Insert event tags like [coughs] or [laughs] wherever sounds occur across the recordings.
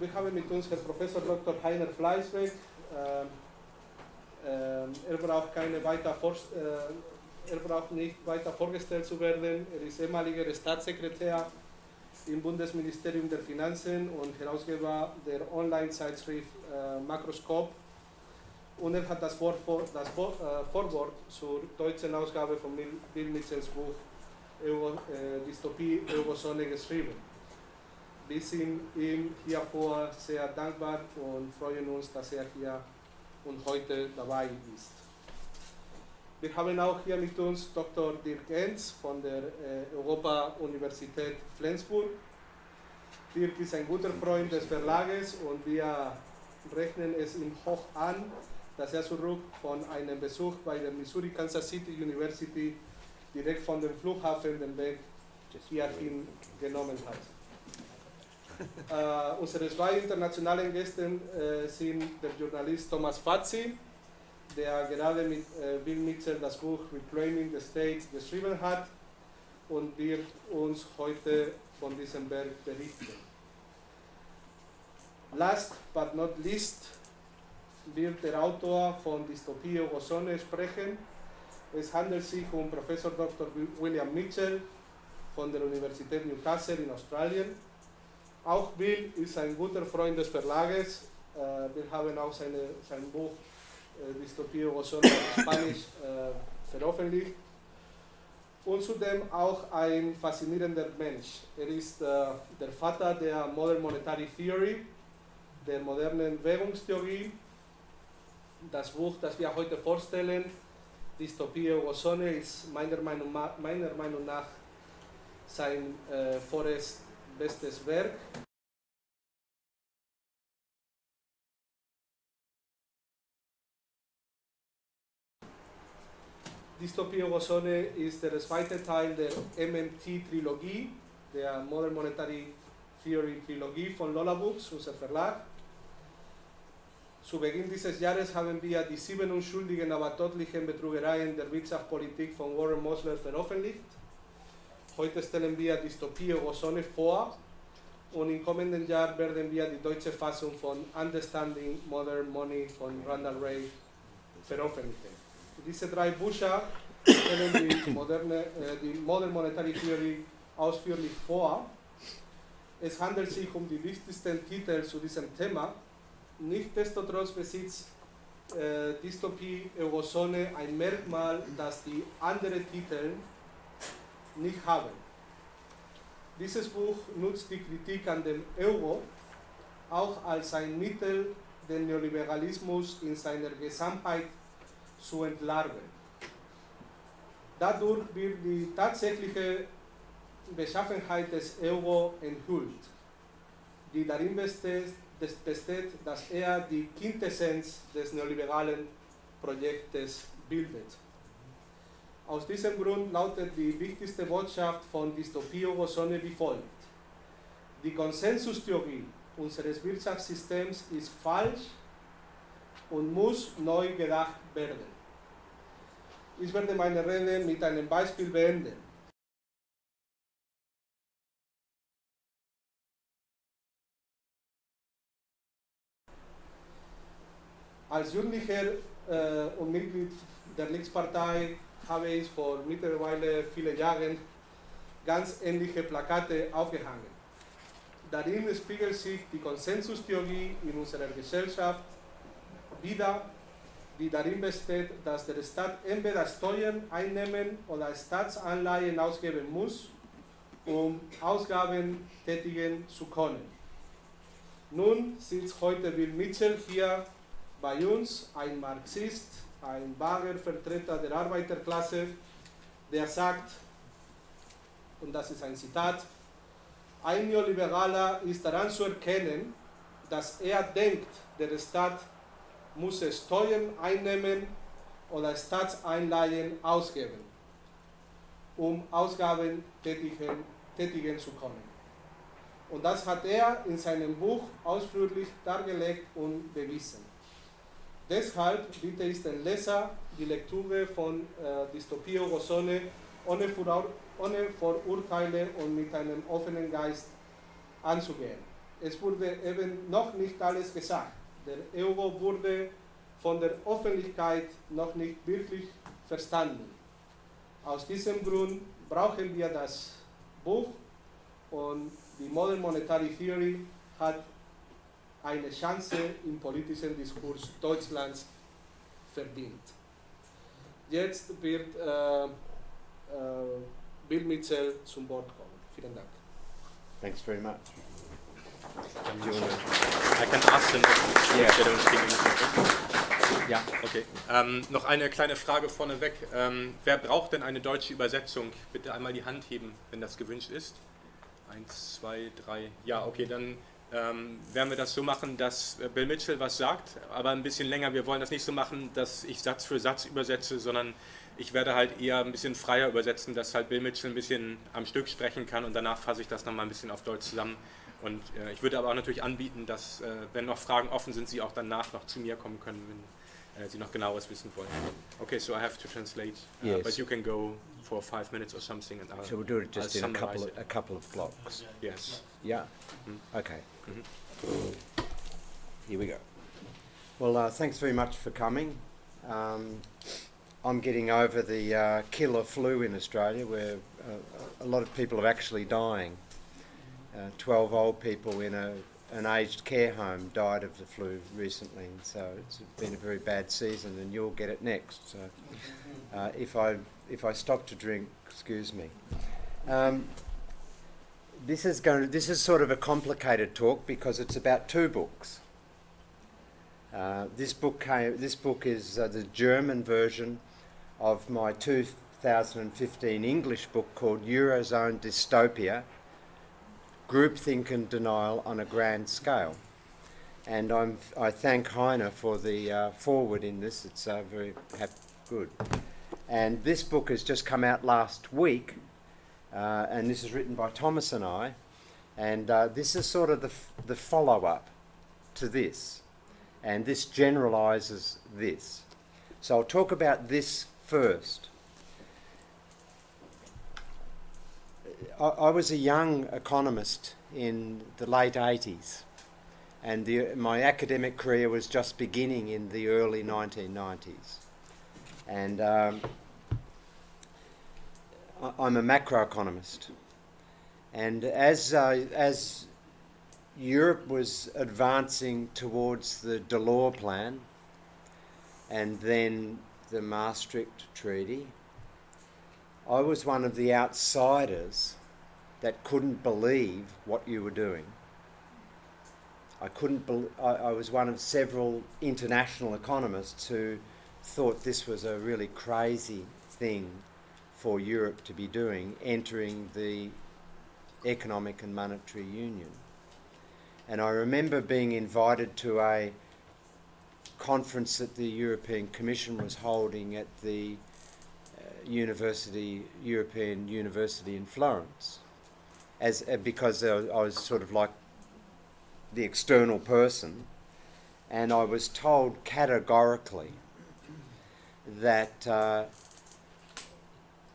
wir haben mit uns Herrn Professor Dr. Heiner Fleißweg. Ähm, ähm, er braucht keine weiter äh, er braucht nicht weiter vorgestellt zu werden. Er ist ehemaliger Staatssekretär im Bundesministerium der Finanzen und Herausgeber der Online-Zeitschrift äh, Makroskop. Und er hat das, Vor das Vor äh, Vorwort zur deutschen Ausgabe von Bill Mitchells Buch Euro, äh, Dystopie Eurozone geschrieben. Wir sind ihm hiervor sehr dankbar und freuen uns, dass er hier und heute dabei ist. Wir haben auch hier mit uns Dr. Dirk Enz von der äh, Europa-Universität Flensburg. Dirk ist ein guter Freund des Verlages und wir rechnen es ihm hoch an, dass er zurück von einem Besuch bei der Missouri Kansas City University direkt von dem Flughafen den Weg hierhin genommen hat. [laughs] Uh, unsere zwei internationalen Gäste uh, sind der Journalist Thomas Fazzi, der gerade mit uh, Bill Mitchell das Buch Reclaiming the State geschrieben hat und wird uns heute von diesem Werk berichten. Last but not least wird der Autor von Dystopie Ozone sprechen. Es handelt sich um Professor Dr. William Mitchell von der Universität Newcastle in Australien. Auch Bill ist ein guter Freund des Verlages. Äh, wir haben auch seine, sein Buch äh, Dystopie Ozone auf Spanisch [coughs] äh, veröffentlicht. Und zudem auch ein faszinierender Mensch. Er ist äh, der Vater der Modern Monetary Theory, der modernen Währungstheorie. Das Buch, das wir heute vorstellen, Dystopie Ozone, ist meiner Meinung, meiner Meinung nach sein äh, vorerst bestes Werk. Dystopie Ozone ist der zweite Teil der MMT-Trilogie, der Modern Monetary Theory Trilogie von Lola Books, unser Verlag. Zu Beginn dieses Jahres haben wir die sieben unschuldigen, aber tödlichen Betrügereien der Wirtschaftspolitik von Warren Mosler veröffentlicht. Heute stellen wir Dystopie Ozone vor und im kommenden Jahr werden wir die deutsche Fassung von Understanding Modern Money von Randall Ray veröffentlichen. Diese drei Bücher stellen die, moderne, äh, die Modern Monetary Theory ausführlich vor. Es handelt sich um die wichtigsten Titel zu diesem Thema. Nichtsdestotrotz besitzt äh, Dystopie Eurozone ein Merkmal, das die anderen Titel nicht haben. Dieses Buch nutzt die Kritik an dem Euro auch als ein Mittel, den Neoliberalismus in seiner Gesamtheit zu entlarven. Dadurch wird die tatsächliche Beschaffenheit des Euro enthüllt, die darin besteht, dass er die Quintessenz des neoliberalen Projektes bildet. Aus diesem Grund lautet die wichtigste Botschaft von Dystopie Ozone wie folgt. Die Konsensustheorie unseres Wirtschaftssystems ist falsch und muss neu gedacht werden. Ich werde meine Rede mit einem Beispiel beenden. Als Jugendlicher äh, und Mitglied der Linkspartei habe ich vor mittlerweile vielen Jahren ganz ähnliche Plakate aufgehangen. Darin spiegelt sich die Konsensustheorie in unserer Gesellschaft wieder, die darin besteht, dass der Staat entweder Steuern einnehmen oder Staatsanleihen ausgeben muss, um Ausgaben tätigen zu können. Nun sitzt heute Bill Mitchell hier bei uns, ein Marxist, ein wahrer Vertreter der Arbeiterklasse, der sagt, und das ist ein Zitat, ein Neoliberaler ist daran zu erkennen, dass er denkt, der Staat muss Steuern einnehmen oder Staatseinleihen ausgeben, um Ausgaben tätigen, tätigen zu können. Und das hat er in seinem Buch ausführlich dargelegt und bewiesen. Deshalb bitte ich den Leser, die Lektüre von äh, Dystopie Ozone ohne, ohne Vorurteile und mit einem offenen Geist anzugehen. es wurde eben noch nicht alles gesagt. Der Euro wurde von der Öffentlichkeit noch nicht wirklich verstanden. Aus diesem Grund brauchen wir das Buch und die Modern Monetary Theory hat eine Chance im politischen Diskurs Deutschlands verdient. Jetzt wird äh, äh, Bill Mitchell zum Wort kommen. Vielen Dank. Thanks very much. Wanna- I can ask them. Yeah. They don't speak English. Yeah. Okay. Ähm, noch eine kleine Frage vorneweg. Ähm, wer braucht denn eine deutsche Übersetzung? Bitte einmal die Hand heben, wenn das gewünscht ist. Eins, zwei, drei. Ja, okay, dann ähm, werden wir das so machen, dass äh, Bill Mitchell was sagt, aber ein bisschen länger. Wir wollen das nicht so machen, dass ich Satz für Satz übersetze, sondern ich werde halt eher ein bisschen freier übersetzen, dass halt Bill Mitchell ein bisschen am Stück sprechen kann und danach fasse ich das nochmal ein bisschen auf Deutsch zusammen. Und äh, ich würde aber auch natürlich anbieten, dass, äh, wenn noch Fragen offen sind, Sie auch danach noch zu mir kommen können, wenn äh, Sie noch genaueres wissen wollen. Okay, so I have to translate, uh, Yes. but you can go for five minutes or something and I'll, So we'll do it just I'll in a couple of, a couple of blocks. Yes. Yeah. Mm. Okay. Mhm. Here we go. Well, uh, thanks very much for coming. Um, I'm getting over the uh, killer flu in Australia, where uh, a lot of people are actually dying. Uh, Twelve old people in a an aged care home died of the flu recently, so it's been a very bad season, and you'll get it next. So, uh, if I if I stop to drink, excuse me. Um, this is going. To, this is sort of a complicated talk because it's about two books. Uh, this book came. This book is uh, the German version of my 2015 English book called Eurozone Dystopia: Groupthink and Denial on a Grand Scale. And I'm, I thank Heiner for the uh, foreword in this. It's uh, very good. And this book has just come out last week, uh, and this is written by Thomas and I. And uh, this is sort of the, the follow up to this. And this generalises this. So I'll talk about this first. I, was a young economist in the late 80s, and the, my academic career was just beginning in the early 1990s. And um, I'm a macroeconomist. And as, uh, as Europe was advancing towards the Delors Plan and then the Maastricht Treaty, I was one of the outsiders that couldn't believe what you were doing. I couldn't. Bel- I, I was one of several international economists who thought this was a really crazy thing for Europe to be doing, entering the economic and monetary union. And I remember being invited to a conference that the European Commission was holding at the uh, university, European University in Florence, as uh, because uh, I was sort of like the external person, and I was told categorically that uh,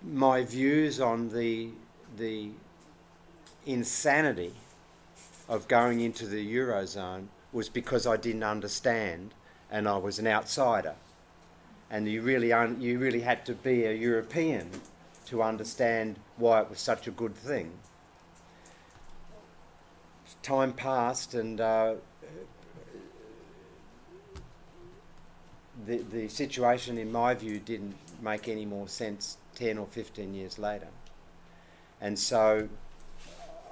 my views on the the insanity of going into the eurozone was because I didn't understand and I was an outsider. And you really you really had to be a European to understand why it was such a good thing. Time passed and uh, the, the situation, in my view, didn't make any more sense 10 or 15 years later. And so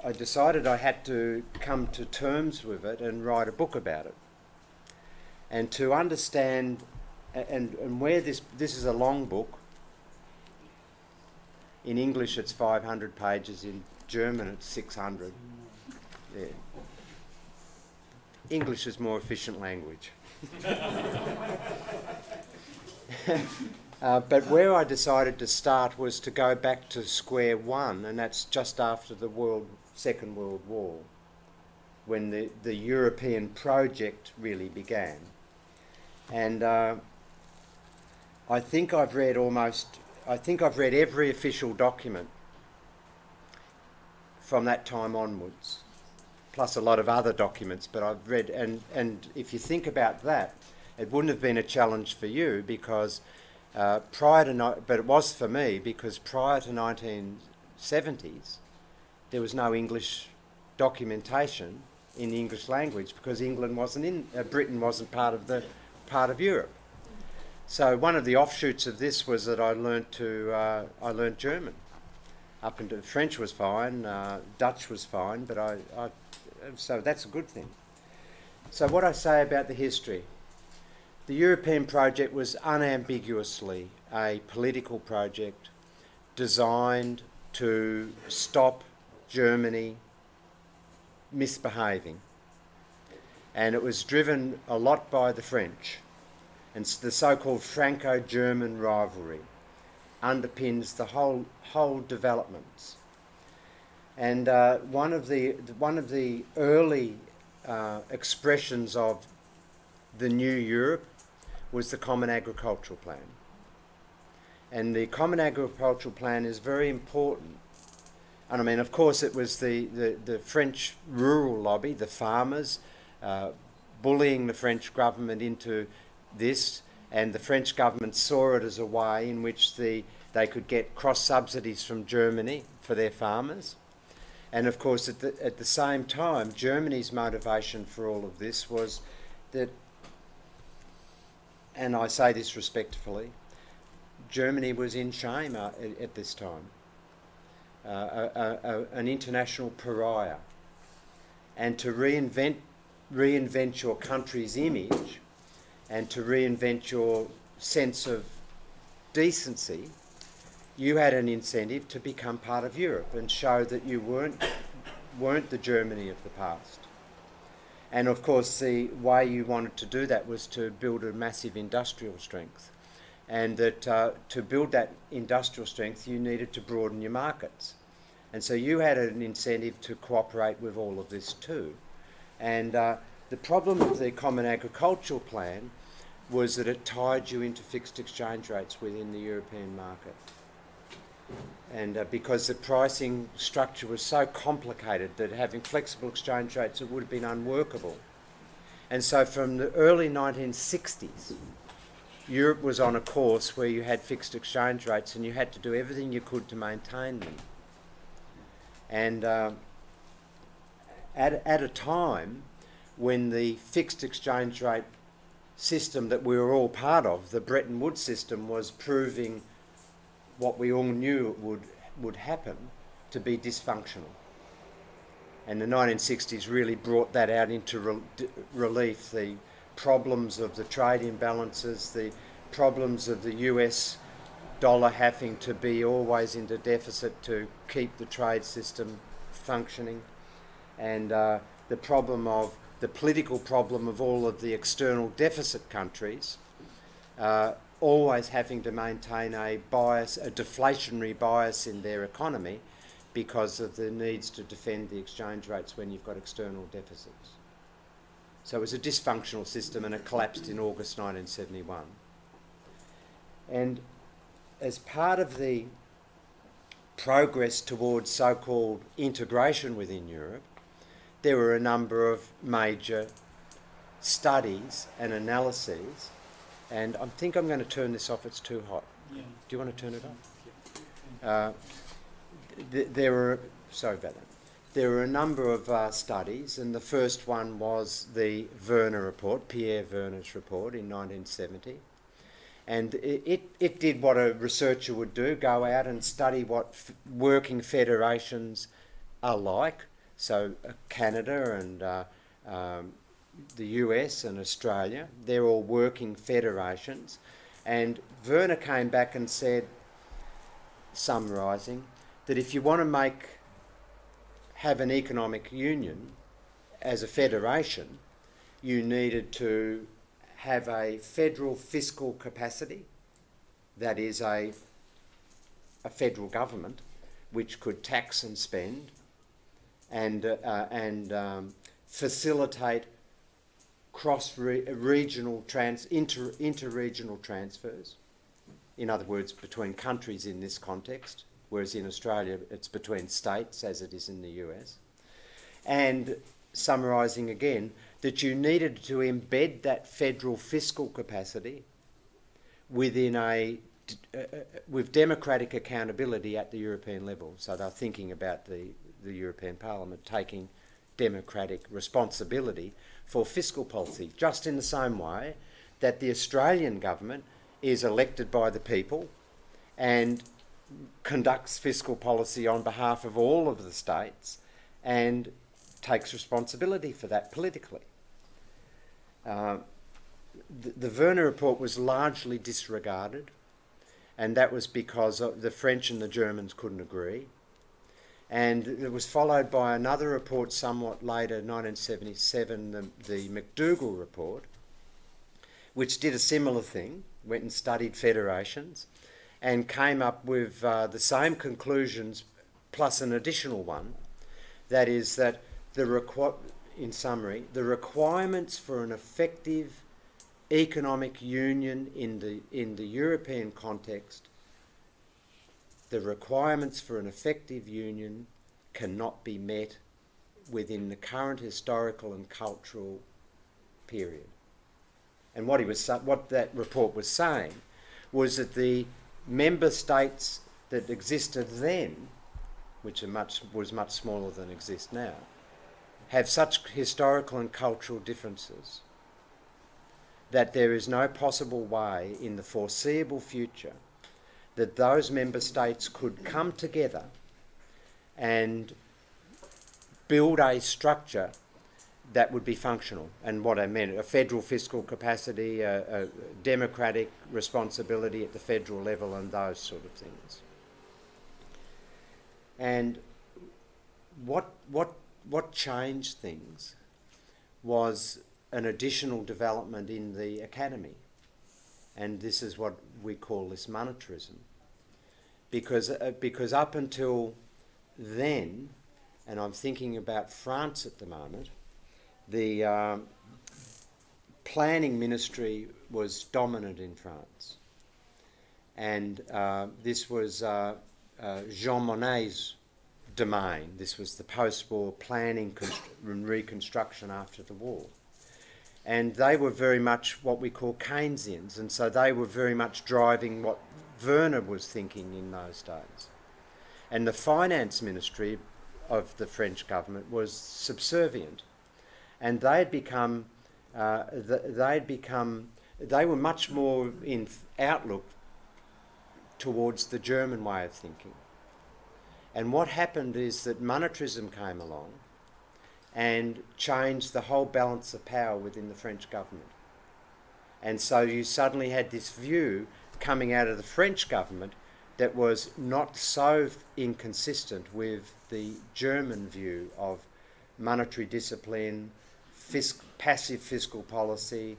I decided I had to come to terms with it and write a book about it. And to understand, and, and where this, this is a long book, in English it's 500 pages, in German it's 600. Yeah. English is more efficient language. [laughs] Uh, but where I decided to start was to go back to square one, and that's just after the World Second World War, when the, the European project really began. And uh, I think I've read almost, I think I've read every official document from that time onwards, plus a lot of other documents. But I've read, and, and if you think about that, it wouldn't have been a challenge for you because uh, prior to, but it was for me because prior to 1970s, there was no English documentation in the English language because England wasn't in, uh, Britain wasn't part of the part of Europe. So one of the offshoots of this was that I learnt to uh, I learnt German. Up into French was fine, uh, Dutch was fine, but I, I so that's a good thing. So what I say about the history, the European project was unambiguously a political project designed to stop Germany misbehaving. And it was driven a lot by the French. And the so-called Franco-German rivalry underpins the whole, whole developments. And uh, one, of the, one of the early uh, expressions of the new Europe was the Common Agricultural Plan. And the Common Agricultural Plan is very important and I mean, of course, it was the, the, the French rural lobby, the farmers, uh, bullying the French government into this, and the French government saw it as a way in which the, they could get cross subsidies from Germany for their farmers. And of course, at the, at the same time, Germany's motivation for all of this was that, and I say this respectfully, Germany was in shame at, at this time uh, a, a, an international pariah. And to reinvent, reinvent your country's image and to reinvent your sense of decency, you had an incentive to become part of Europe and show that you weren't, weren't the Germany of the past. And of course, the way you wanted to do that was to build a massive industrial strength and that uh, to build that industrial strength, you needed to broaden your markets. And so you had an incentive to cooperate with all of this too. And uh, the problem with the Common Agricultural Plan was that it tied you into fixed exchange rates within the European market. And uh, because the pricing structure was so complicated that having flexible exchange rates, it would have been unworkable. And so from the early 1960s, Europe was on a course where you had fixed exchange rates and you had to do everything you could to maintain them. And uh, at, at a time when the fixed exchange rate system that we were all part of, the Bretton Woods system, was proving what we all knew would, would happen to be dysfunctional. And the 1960s really brought that out into re relief the problems of the trade imbalances, the problems of the US dollar having to be always into deficit to keep the trade system functioning, and uh, the problem of the political problem of all of the external deficit countries uh, always having to maintain a bias, a deflationary bias in their economy because of the needs to defend the exchange rates when you've got external deficits. So it was a dysfunctional system and it collapsed in August 1971. And as part of the progress towards so-called integration within Europe, there were a number of major studies and analyses, and I think I'm going to turn this off, it's too hot. Yeah. Do you want to turn it on? Uh, th there were, sorry about that. There were a number of uh, studies, and the first one was the Werner report, Pierre Werner's report in 1970. And it, it did what a researcher would do, go out and study what working federations are like. So uh, Canada and uh, um, the US and Australia, they're all working federations. And Werner came back and said, summarising, that if you want to make have an economic union as a federation, you needed to have a federal fiscal capacity, that is a, a federal government which could tax and spend and, uh, and um, facilitate cross regional trans inter interregional transfers. In other words, between countries in this context whereas in Australia it's between states as it is in the US. And summarising again, that you needed to embed that federal fiscal capacity within a uh, uh, with democratic accountability at the European level. So they're thinking about the, the European Parliament taking democratic responsibility for fiscal policy, just in the same way that the Australian government is elected by the people and conducts fiscal policy on behalf of all of the states and takes responsibility for that politically. Uh, the, the Werner report was largely disregarded, and that was because the French and the Germans couldn't agree. And it was followed by another report somewhat later, 1977, the, the MacDougall report, which did a similar thing, went and studied federations, and came up with uh, the same conclusions plus an additional one. That is that the requ- in summary, the requirements for an effective economic union in the in the European context, the requirements for an effective union cannot be met within the current historical and cultural period. And what he was what that report was saying was that the member states that existed then, which much, was much smaller than exist now, have such historical and cultural differences that there is no possible way in the foreseeable future that those member states could come together and build a structure that would be functional. And what I meant, a federal fiscal capacity, a, a democratic responsibility at the federal level, and those sort of things. And what, what, what changed things was an additional development in the academy. And this is what we call this monetarism. Because, uh, because up until then, and I'm thinking about France at the moment, the um, planning ministry was dominant in France. And uh, this was uh, uh, Jean Monnet's domain. This was the post war planning and reconstruction after the war. And they were very much what we call Keynesians, and so they were very much driving what Werner was thinking in those days. And the finance ministry of the French government was subservient and they had become uh, they had become they were much more in outlook towards the German way of thinking. And what happened is that monetarism came along and changed the whole balance of power within the French government. And so you suddenly had this view coming out of the French government that was not so inconsistent with the German view of monetary discipline, fisc passive fiscal policy,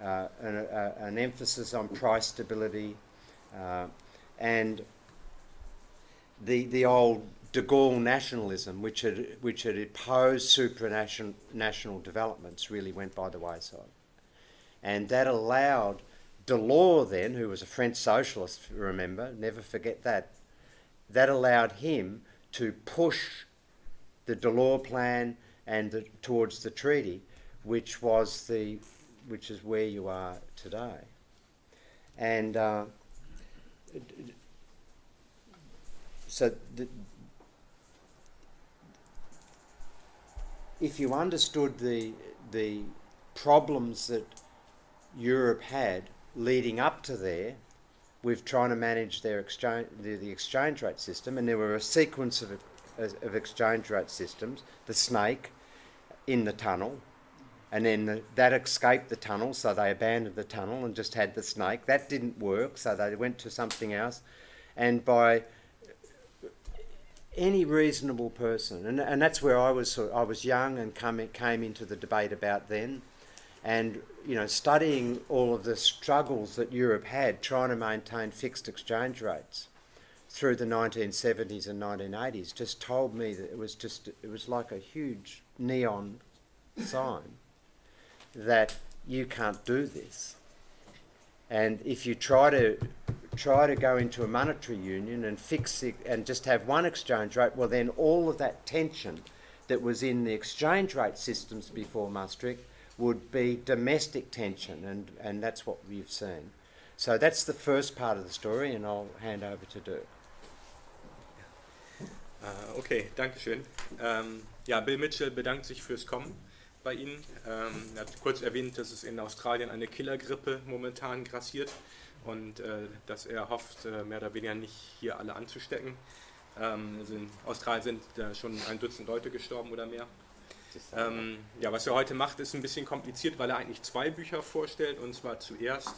uh, an, uh, an, emphasis on price stability, uh, and the, the old de Gaulle nationalism, which had, which had opposed supranational national developments, really went by the wayside. And that allowed Delors, then, who was a French socialist, remember, never forget that, that allowed him to push the Delors plan and the, towards the treaty which was the, which is where you are today. And uh, so the, if you understood the, the problems that Europe had leading up to there, with trying to manage their exchange, the, the exchange rate system, and there were a sequence of, of exchange rate systems, the snake in the tunnel, and then the, that escaped the tunnel, so they abandoned the tunnel and just had the snake. That didn't work, so they went to something else. And by any reasonable person, and, and that's where I was. I was young and come, came into the debate about then, and you know, studying all of the struggles that Europe had trying to maintain fixed exchange rates through the 1970s and 1980s, just told me that it was just it was like a huge neon sign that you can't do this. And if you try to try to go into a monetary union and fix it and just have one exchange rate, well then all of that tension that was in the exchange rate systems before Maastricht would be domestic tension, and, and that's what we've seen. So that's the first part of the story, and I'll hand over to Dirk. Uh, okay, danke schön. Ähm, ja, Bill Mitchell bedankt sich fürs Kommen bei Ihnen. Ähm, er hat kurz erwähnt, dass es in Australien eine Killergrippe momentan grassiert und äh, dass er hofft, äh, mehr oder weniger nicht hier alle anzustecken. Ähm, also in Australien sind äh, schon ein Dutzend Leute gestorben oder mehr. Ähm, ja, was er heute macht, ist ein bisschen kompliziert, weil er eigentlich zwei Bücher vorstellt. Und zwar zuerst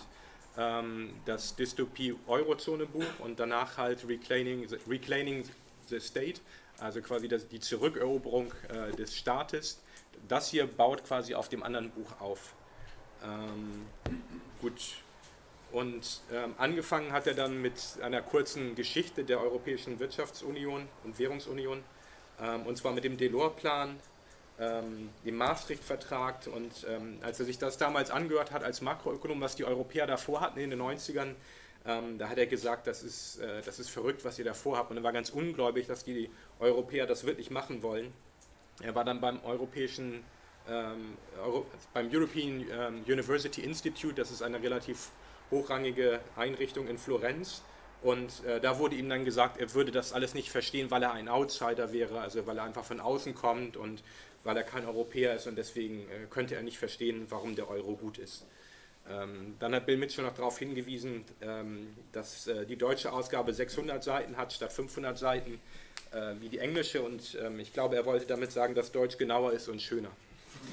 ähm, das Dystopie-Eurozone-Buch und danach halt Reclaiming, Reclaiming the State, also quasi das, die Zurückeroberung äh, des Staates. Das hier baut quasi auf dem anderen Buch auf. Ähm, gut, und ähm, angefangen hat er dann mit einer kurzen Geschichte der Europäischen Wirtschaftsunion und Währungsunion, ähm, und zwar mit dem Delors-Plan, ähm, dem Maastricht-Vertrag. Und ähm, als er sich das damals angehört hat als Makroökonom, was die Europäer davor hatten in den 90ern, ähm, da hat er gesagt, das ist, äh, das ist verrückt, was ihr davor habt. Und er war ganz ungläubig, dass die Europäer das wirklich machen wollen. Er war dann beim europäischen, ähm, Euro, beim European University Institute, das ist eine relativ hochrangige Einrichtung in Florenz. Und äh, da wurde ihm dann gesagt, er würde das alles nicht verstehen, weil er ein Outsider wäre, also weil er einfach von außen kommt und weil er kein Europäer ist und deswegen äh, könnte er nicht verstehen, warum der Euro gut ist. Ähm, dann hat Bill Mitchell noch darauf hingewiesen, ähm, dass äh, die deutsche Ausgabe 600 Seiten hat statt 500 Seiten, äh, wie die englische. Und ähm, ich glaube, er wollte damit sagen, dass Deutsch genauer ist und schöner. [laughs]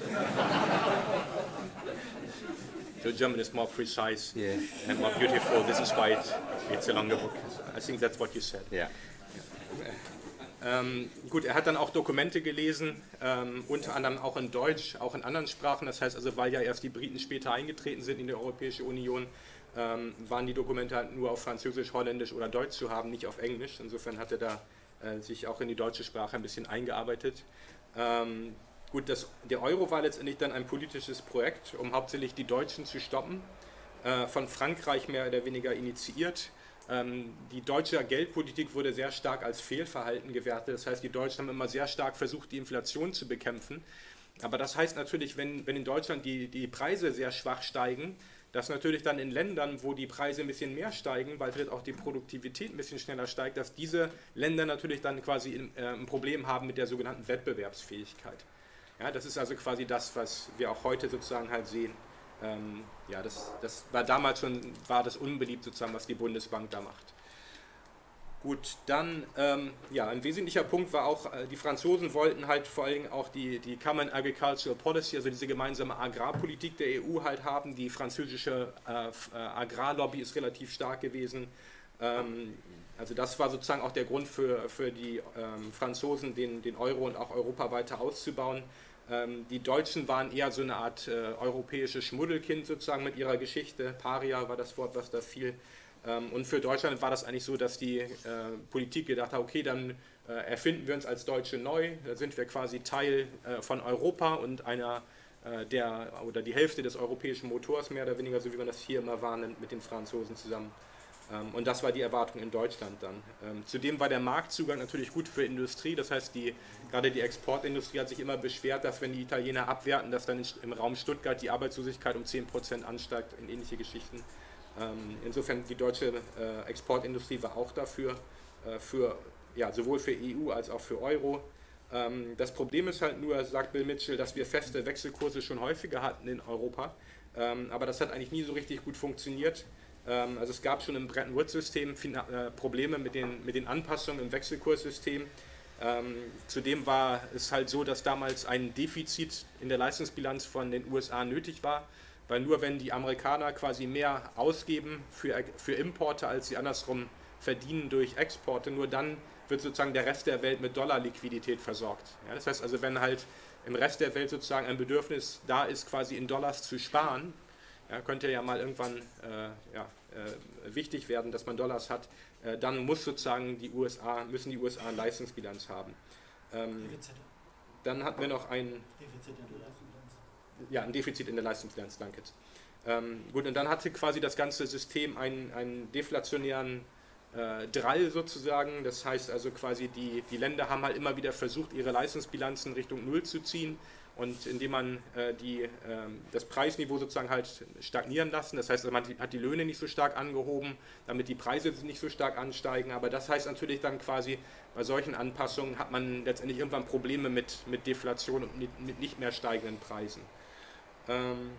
The German is more precise Yeah. and more beautiful. This is why it, it's a longer book. I think that's what you said. Yeah. Ähm, gut, er hat dann auch Dokumente gelesen, ähm, unter anderem auch in Deutsch, auch in anderen Sprachen. Das heißt also, weil ja erst die Briten später eingetreten sind in die Europäische Union, ähm, waren die Dokumente halt nur auf Französisch, Holländisch oder Deutsch zu haben, nicht auf Englisch. Insofern hat er da äh, sich auch in die deutsche Sprache ein bisschen eingearbeitet. Ähm, gut, das, der Euro war letztendlich dann ein politisches Projekt, um hauptsächlich die Deutschen zu stoppen, äh, von Frankreich mehr oder weniger initiiert. Ähm, die deutsche Geldpolitik wurde sehr stark als Fehlverhalten gewertet. Das heißt, die Deutschen haben immer sehr stark versucht, die Inflation zu bekämpfen. Aber das heißt natürlich, wenn, wenn in Deutschland die, die Preise sehr schwach steigen, dass natürlich dann in Ländern, wo die Preise ein bisschen mehr steigen, weil vielleicht auch die Produktivität ein bisschen schneller steigt, dass diese Länder natürlich dann quasi ein, äh, ein Problem haben mit der sogenannten Wettbewerbsfähigkeit. Ja, das ist also quasi das, was wir auch heute sozusagen halt sehen. Ähm, ja, das, das war damals schon, war das unbeliebt sozusagen, was die Bundesbank da macht. Gut, dann, ähm, ja, ein wesentlicher Punkt war auch, äh, die Franzosen wollten halt vor allem auch die, die Common Agricultural Policy, also diese gemeinsame Agrarpolitik der EU halt haben. Die französische äh, äh, Agrarlobby ist relativ stark gewesen. Ähm, also das war sozusagen auch der Grund für, für die ähm, Franzosen, den, den Euro und auch Europa weiter auszubauen. Ähm, die Deutschen waren eher so eine Art äh, europäisches Schmuddelkind sozusagen mit ihrer Geschichte. Paria war das Wort, was da fiel. Ähm, und für Deutschland war das eigentlich so, dass die äh, Politik gedacht hat, okay, dann äh, erfinden wir uns als Deutsche neu, da sind wir quasi Teil äh, von Europa und einer äh, der oder die Hälfte des europäischen Motors mehr oder weniger, so wie man das hier immer wahrnimmt, mit den Franzosen zusammen. Ähm, und das war die Erwartung in Deutschland dann. Ähm, zudem war der Marktzugang natürlich gut für Industrie, das heißt, die, gerade die Exportindustrie hat sich immer beschwert, dass wenn die Italiener abwerten, dass dann im Raum Stuttgart die Arbeitslosigkeit um 10% ansteigt in ähnliche Geschichten. Ähm, insofern die deutsche äh, Exportindustrie war auch dafür, äh, für, ja, sowohl für EU als auch für Euro. Das Problem ist halt nur, sagt Bill Mitchell, dass wir feste Wechselkurse schon häufiger hatten in Europa, aber das hat eigentlich nie so richtig gut funktioniert. Ähm, also es gab schon im Bretton Woods-System äh, Probleme mit den, mit den Anpassungen im Wechselkurssystem. Ähm, zudem war es halt so, dass damals ein Defizit in der Leistungsbilanz von den USA nötig war, weil nur wenn die Amerikaner quasi mehr ausgeben für, für Importe, als sie andersrum verdienen durch Exporte, nur dann wird sozusagen der Rest der Welt mit Dollarliquidität versorgt. Ja, das heißt also, wenn halt im Rest der Welt sozusagen ein Bedürfnis da ist, quasi in Dollars zu sparen, ja, könnte ja mal irgendwann äh, ja, äh, wichtig werden, dass man Dollars hat, äh, dann muss sozusagen die USA, müssen die USA eine Leistungsbilanz haben. Ähm, dann hatten wir noch ein Defizit in der Leistungsbilanz. Ja, ein Defizit in der Leistungsbilanz, danke. Ähm, gut, und dann hatte quasi das ganze System einen, einen deflationären äh, Drall sozusagen. Das heißt also quasi, die, die Länder haben halt immer wieder versucht, ihre Leistungsbilanzen Richtung Null zu ziehen. Und indem man äh, die, äh, das Preisniveau sozusagen halt stagnieren lassen, das heißt, man hat die Löhne nicht so stark angehoben, damit die Preise nicht so stark ansteigen. Aber das heißt natürlich dann quasi, bei solchen Anpassungen hat man letztendlich irgendwann Probleme mit, mit Deflation und mit, mit nicht mehr steigenden Preisen. Ähm,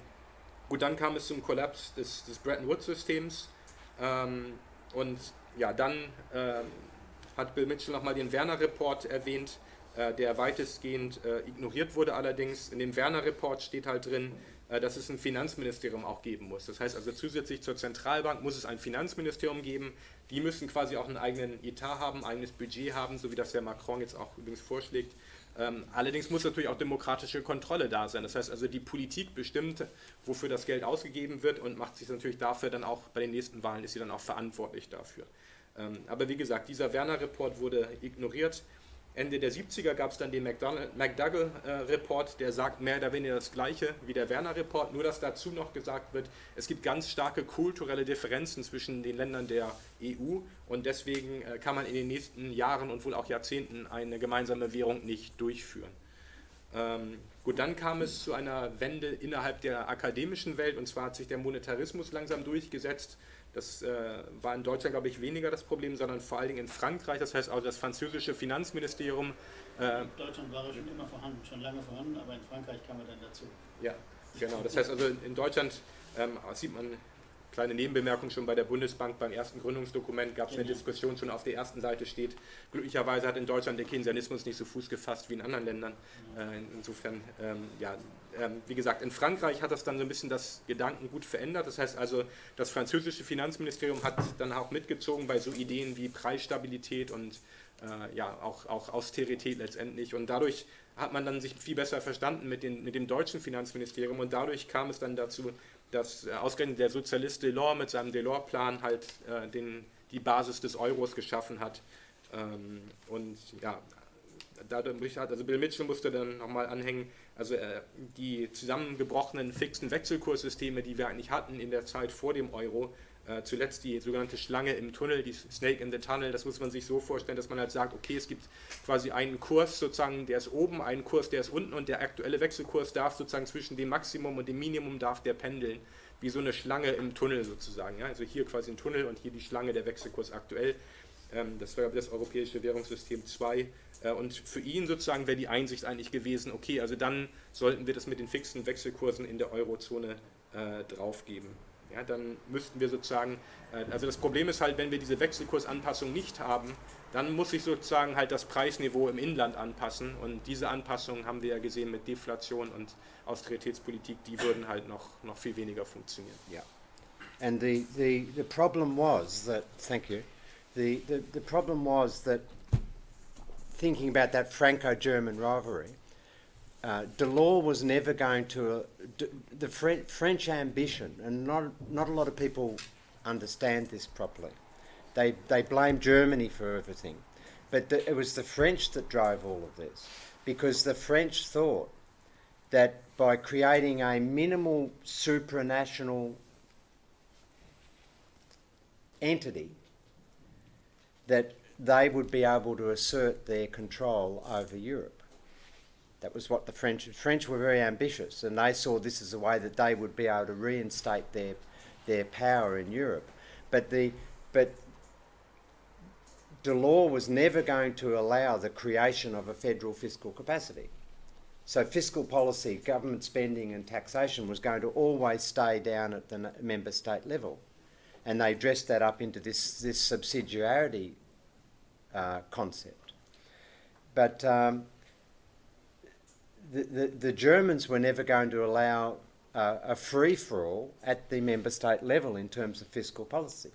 gut, dann kam es zum Kollaps des, des Bretton Woods-Systems. Ähm, und ja, dann äh, hat Bill Mitchell nochmal den Werner-Report erwähnt, äh, der weitestgehend äh, ignoriert wurde allerdings. In dem Werner-Report steht halt drin, äh, dass es ein Finanzministerium auch geben muss. Das heißt also zusätzlich zur Zentralbank muss es ein Finanzministerium geben. Die müssen quasi auch einen eigenen Etat haben, ein eigenes Budget haben, so wie das der Macron jetzt auch übrigens vorschlägt. Ähm, allerdings muss natürlich auch demokratische Kontrolle da sein. Das heißt also, die Politik bestimmt, wofür das Geld ausgegeben wird und macht sich natürlich dafür dann auch bei den nächsten Wahlen ist sie dann auch verantwortlich dafür. Ähm, aber wie gesagt, dieser Werner-Report wurde ignoriert. Ende der 70er gab es dann den McDougall-Report, der sagt mehr oder weniger das Gleiche wie der Werner-Report, nur dass dazu noch gesagt wird, es gibt ganz starke kulturelle Differenzen zwischen den Ländern der EU und deswegen äh, kann man in den nächsten Jahren und wohl auch Jahrzehnten eine gemeinsame Währung nicht durchführen. Ähm, gut, dann kam es zu einer Wende innerhalb der akademischen Welt und zwar hat sich der Monetarismus langsam durchgesetzt. Das äh, war in Deutschland, glaube ich, weniger das Problem, sondern vor allen Dingen in Frankreich. Das heißt also, das französische Finanzministerium. Äh, in Deutschland war er schon immer vorhanden, schon lange vorhanden, aber in Frankreich kam er dann dazu. Ja, genau. Das heißt also, in Deutschland ähm, sieht man Kleine Nebenbemerkung schon bei der Bundesbank beim ersten Gründungsdokument gab es eine Diskussion schon auf der ersten Seite steht. Glücklicherweise hat in Deutschland der Keynesianismus nicht so Fuß gefasst wie in anderen Ländern. Äh, insofern, ähm, ja, ähm, wie gesagt, in Frankreich hat das dann so ein bisschen das Gedankengut verändert. Das heißt also, das französische Finanzministerium hat dann auch mitgezogen bei so Ideen wie Preisstabilität und äh, ja, auch, auch Austerität letztendlich. Und dadurch hat man dann sich viel besser verstanden mit, den, mit dem deutschen Finanzministerium und dadurch kam es dann dazu, dass äh, ausgerechnet der Sozialist Delors mit seinem Delors-Plan halt äh, den, die Basis des Euros geschaffen hat. Ähm, und ja, dadurch hat, also Bill Mitchell musste dann nochmal anhängen, also äh, die zusammengebrochenen fixen Wechselkurssysteme, die wir eigentlich hatten in der Zeit vor dem Euro, äh, zuletzt die sogenannte Schlange im Tunnel, die Snake in the Tunnel, das muss man sich so vorstellen, dass man halt sagt, okay, es gibt quasi einen Kurs sozusagen, der ist oben, einen Kurs, der ist unten und der aktuelle Wechselkurs darf sozusagen zwischen dem Maximum und dem Minimum darf der pendeln, wie so eine Schlange im Tunnel sozusagen. Ja? Also hier quasi ein Tunnel und hier die Schlange, der Wechselkurs aktuell. Ähm, das war das europäische Währungssystem 2. Äh, und für ihn sozusagen wäre die Einsicht eigentlich gewesen, okay, also dann sollten wir das mit den fixen Wechselkursen in der Eurozone äh, draufgeben ja, dann müssten wir sozusagen, äh, also das Problem ist halt, wenn wir diese Wechselkursanpassung nicht haben, dann muss sich sozusagen halt das Preisniveau im Inland anpassen und diese Anpassungen haben wir ja gesehen mit Deflation und Austeritätspolitik, die würden halt noch, noch viel weniger funktionieren. Yeah. And the, the, the problem was that, thank you, the, the, the problem was that thinking about that Franco-German rivalry, uh, Delors was never going to, uh, the Fre- French ambition, and not, not a lot of people understand this properly. They, they blame Germany for everything. But the, it was the French that drove all of this because the French thought that by creating a minimal supranational entity, that they would be able to assert their control over Europe. That was what the French French were very ambitious, and they saw this as a way that they would be able to reinstate their their power in Europe. But the but Delors was never going to allow the creation of a federal fiscal capacity. So fiscal policy, government spending and taxation was going to always stay down at the member state level. And they dressed that up into this, this subsidiarity uh, concept. But um, the, the, Germans were never going to allow uh, a free for all at the member state level in terms of fiscal policy.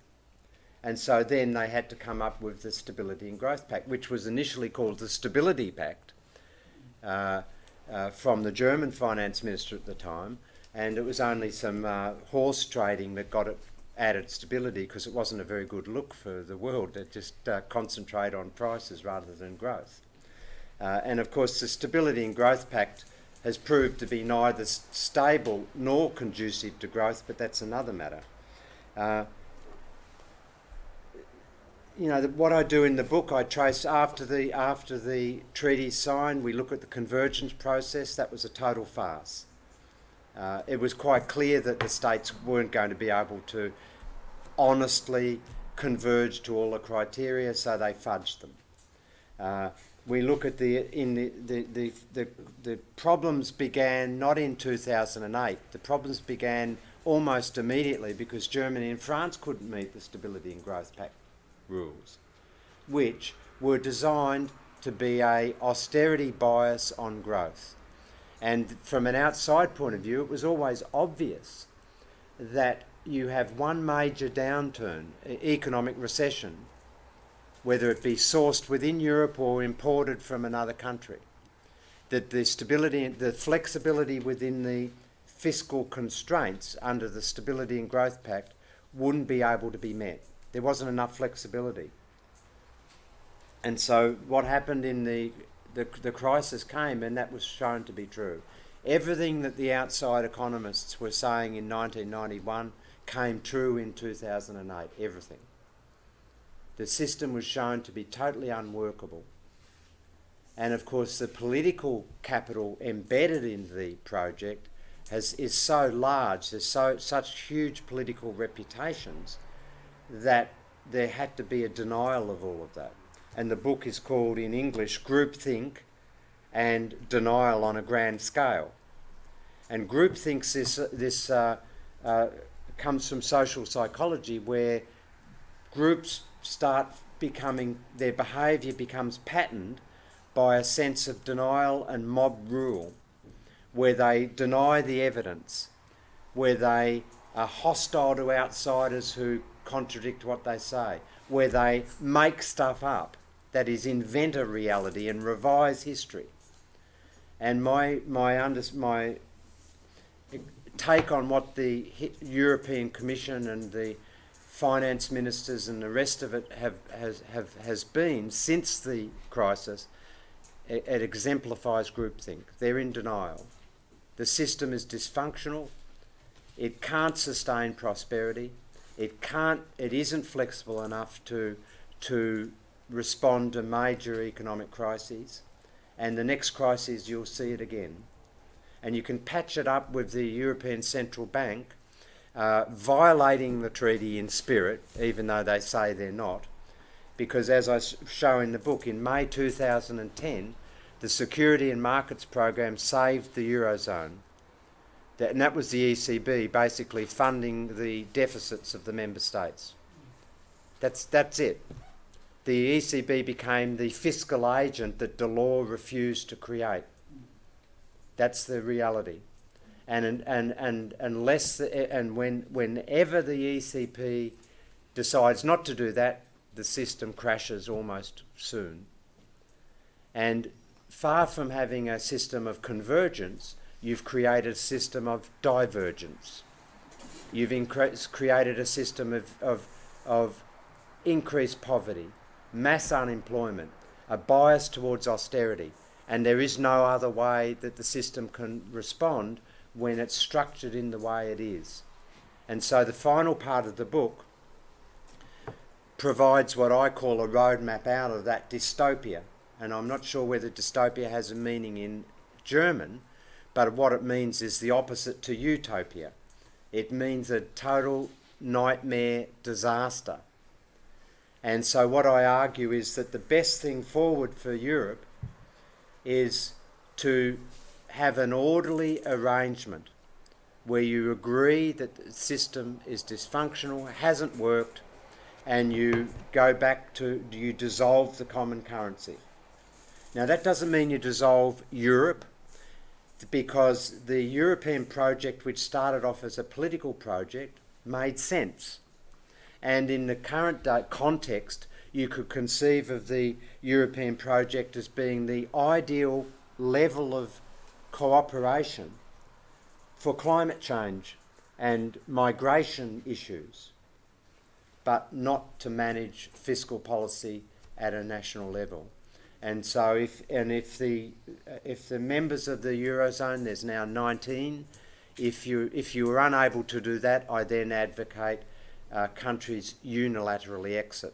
And so then they had to come up with the Stability and Growth Pact, which was initially called the Stability Pact uh, uh, from the German finance minister at the time. And it was only some uh, horse trading that got it added stability because it wasn't a very good look for the world to just uh, concentrate on prices rather than growth. Uh, and of course, the Stability and Growth Pact has proved to be neither stable nor conducive to growth, but that's another matter. Uh, you know, the, what I do in the book, I trace after the after the treaty signed, we look at the convergence process. That was a total farce. Uh, it was quite clear that the states weren't going to be able to honestly converge to all the criteria, so they fudged them. Uh, we look at the in the the, the, the, the problems began not in 2008. The problems began almost immediately because Germany and France couldn't meet the Stability and Growth Pact rules, which were designed to be a austerity bias on growth. And from an outside point of view, it was always obvious that you have one major downturn, economic recession, whether it be sourced within Europe or imported from another country, that the stability, the flexibility within the fiscal constraints under the Stability and Growth Pact wouldn't be able to be met. There wasn't enough flexibility. And so what happened in the, the, the crisis came and that was shown to be true. Everything that the outside economists were saying in 1991 came true in 2008, everything. The system was shown to be totally unworkable. And of course, the political capital embedded in the project has, is so large, there's so, such huge political reputations that there had to be a denial of all of that. And the book is called in English Groupthink and Denial on a Grand Scale. And groupthink this, this uh, uh, comes from social psychology where groups start becoming, their behaviour becomes patterned by a sense of denial and mob rule where they deny the evidence, where they are hostile to outsiders who contradict what they say, where they make stuff up, that is, invent a reality and revise history. And my, my, under, my take on what the European Commission and the finance ministers and the rest of it have, has, have, has been since the crisis, it, it exemplifies groupthink. They're in denial. The system is dysfunctional. It can't sustain prosperity. It can't. It isn't flexible enough to to respond to major economic crises. And the next crisis, you'll see it again. And you can patch it up with the European Central Bank uh, violating the treaty in spirit, even though they say they're not. Because as I show in the book, in May 2010, the Security and Markets Program saved the Eurozone. That, and that was the ECB basically funding the deficits of the member states. That's, that's it. The ECB became the fiscal agent that Delors refused to create. That's the reality. And, and, and unless the, eh, and when, whenever the ECB decides not to do that, the system crashes almost soon. And far from having a system of convergence, you've created a system of divergence. You've created a system of, of, of increased poverty, mass unemployment, a bias towards austerity, and there is no other way that the system can respond when it's structured in the way it is. And so the final part of the book provides what I call a roadmap out of that dystopia and I'm not sure whether dystopia has a meaning in German, but what it means is the opposite to utopia. It means a total nightmare disaster. And so, what I argue is that the best thing forward for Europe is to have an orderly arrangement where you agree that the system is dysfunctional, hasn't worked, and you go back to, you dissolve the common currency. Now, that doesn't mean you dissolve Europe, because the European project, which started off as a political project, made sense. And in the current context, you could conceive of the European project as being the ideal level of cooperation for climate change and migration issues, but not to manage fiscal policy at a national level. And so, if and if the if the members of the eurozone, there's now 19. If you if you are unable to do that, I then advocate uh, countries unilaterally exit.